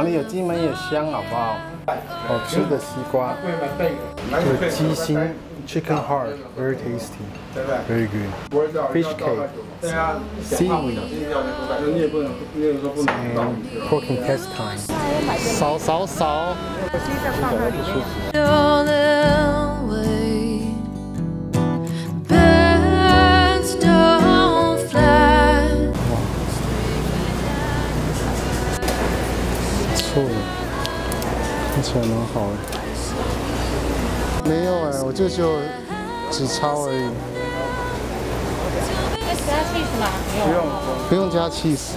哪里有金门也香，好不好？好吃的西瓜，这个鸡心 chicken heart very tasty very good fish cake seaweed and pork intestine 扫扫扫，错，看起来蛮好的。没有哎，我就只有纸钞而已，加 cheese 吗？不用不用加 cheese。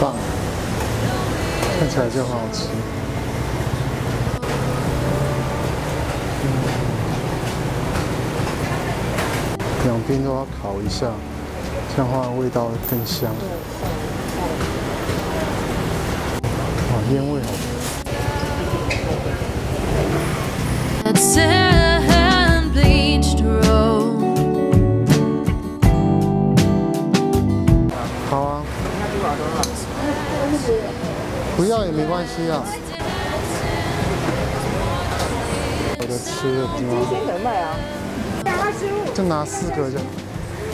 棒，看起来就很好吃。两边都要烤一下，这样的话味道更香。哇，烟味好。好啊。不要也没关系啊。我的吃的地方。先能卖啊，就拿四个就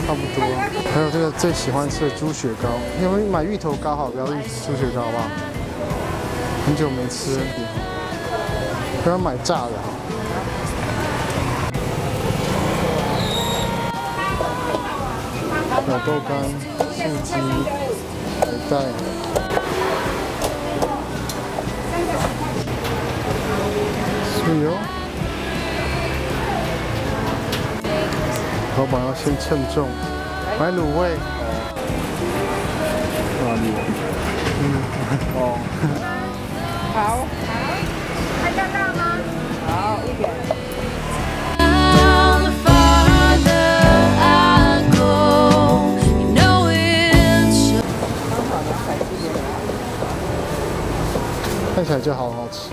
差不多。还有这个最喜欢吃的猪血糕，你们买芋头糕好，不要芋猪血糕好不好？很久没吃，不要买炸的哈。小豆干、素鸡、海带。是哟。老板要先称重，买卤味。哪里？嗯，哦。好，还要大吗？看起来就好好吃。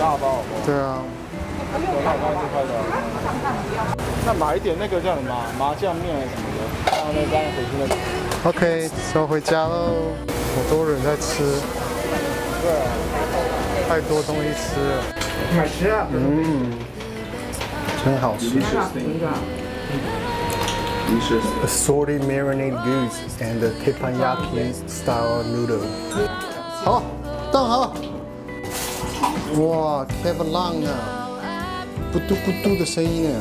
大包，对啊。那买一点那个叫什么麻酱面什么的，然后呢，刚回去那个。OK，走回家喽。好多人在吃，对啊，太多东西吃了。买吃啊。嗯，真好吃。Assorted marinade goods and the teppanyaki style noodle。好，动好。哇，Kevin Long 啊，咕嘟咕嘟的声音啊。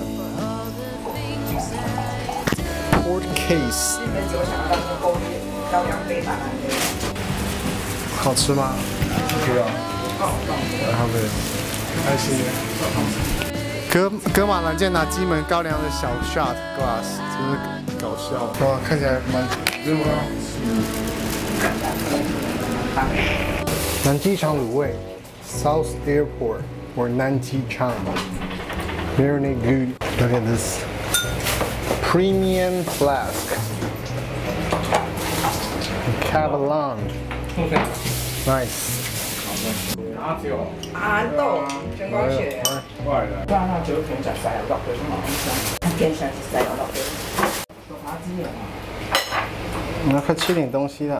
Port case，好吃吗？对啊。然后对，开心。格格马兰健拿金门高粱的小 shot glass，真是搞笑。哇，看起来蛮热吗？南机场卤味，South Airport or 南机场，marinade good. Look at this premium flask. Cavallon. Nice. 红豆、全光血，快的。加上九片就細有落去嘛，片上是細有落去。做下之嘢。我们要快吃点东西了。